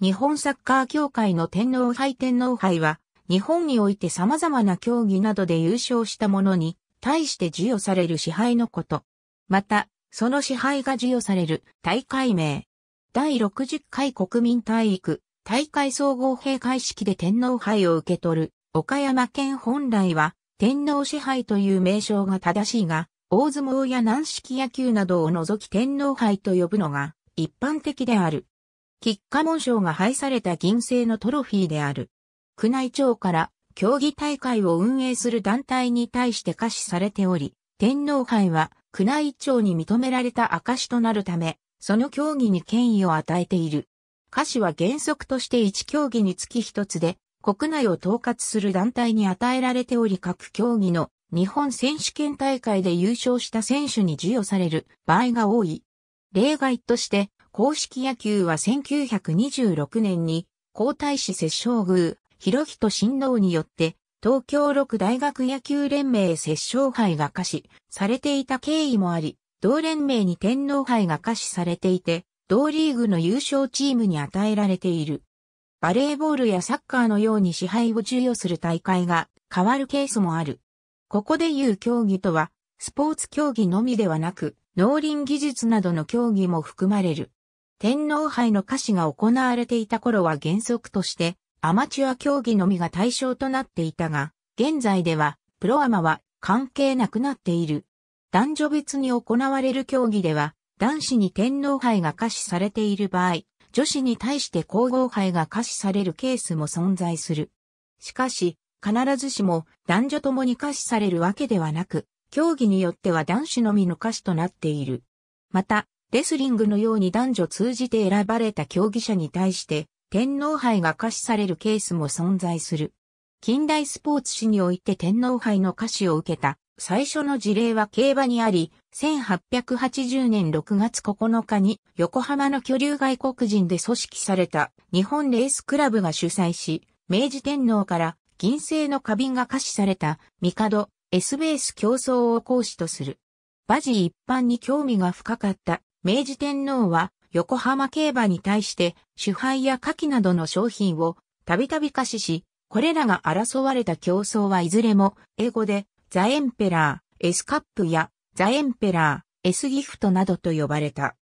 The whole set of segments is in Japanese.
日本サッカー協会の天皇杯天皇杯は、日本において様々な競技などで優勝した者に対して授与される支配のこと。また、その支配が授与される大会名。第60回国民体育大会総合閉会式で天皇杯を受け取る岡山県本来は天皇支配という名称が正しいが、大相撲や軟式野球などを除き天皇杯と呼ぶのが一般的である。菊花紋章が配された銀製のトロフィーである。宮内庁から競技大会を運営する団体に対して可視されており、天皇杯は宮内庁に認められた証となるため、その競技に権威を与えている。歌詞は原則として1競技につき1つで、国内を統括する団体に与えられており各競技の日本選手権大会で優勝した選手に授与される場合が多い。例外として、公式野球は1926年に皇太子摂政宮、広人親王によって東京六大学野球連盟摂政杯が可視されていた経緯もあり、同連盟に天皇杯が可視されていて、同リーグの優勝チームに与えられている。バレーボールやサッカーのように支配を授与する大会が変わるケースもある。ここで言う競技とは、スポーツ競技のみではなく、農林技術などの競技も含まれる。天皇杯の歌詞が行われていた頃は原則としてアマチュア競技のみが対象となっていたが、現在ではプロアマは関係なくなっている。男女別に行われる競技では、男子に天皇杯が可視されている場合、女子に対して皇后杯が可視されるケースも存在する。しかし、必ずしも男女ともに可視されるわけではなく、競技によっては男子のみの歌詞となっている。また、レスリングのように男女通じて選ばれた競技者に対して天皇杯が可視されるケースも存在する。近代スポーツ史において天皇杯の可視を受けた最初の事例は競馬にあり、1880年6月9日に横浜の居留外国人で組織された日本レースクラブが主催し、明治天皇から銀製の花瓶が可視された帝 S ベース競争を講師とする。馬事一般に興味が深かった明治天皇は横浜競馬に対して酒杯や花器などの賞品をたびたび下賜し、これらが争われた競走はいずれも英語で The Emperor's Cup や The Emperor's Gift などと呼ばれた。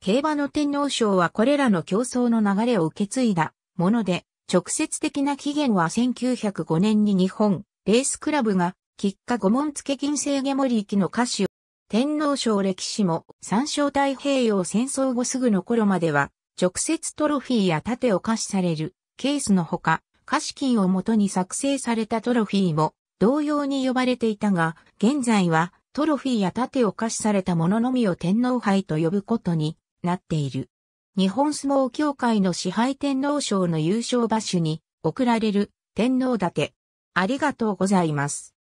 競馬の天皇賞はこれらの競走の流れを受け継いだもので、直接的な起源は1905年に日本レースクラブが菊花御紋付銀製花盛器の下賜を天皇賞歴史も三省太平洋戦争後すぐの頃までは直接トロフィーや盾を可視されるケースのほか貸金をもとに作成されたトロフィーも同様に呼ばれていたが現在はトロフィーや盾を可視されたもののみを天皇杯と呼ぶことになっている。日本相撲協会の支配天皇賞の優勝馬手に贈られる天皇盾。ありがとうございます。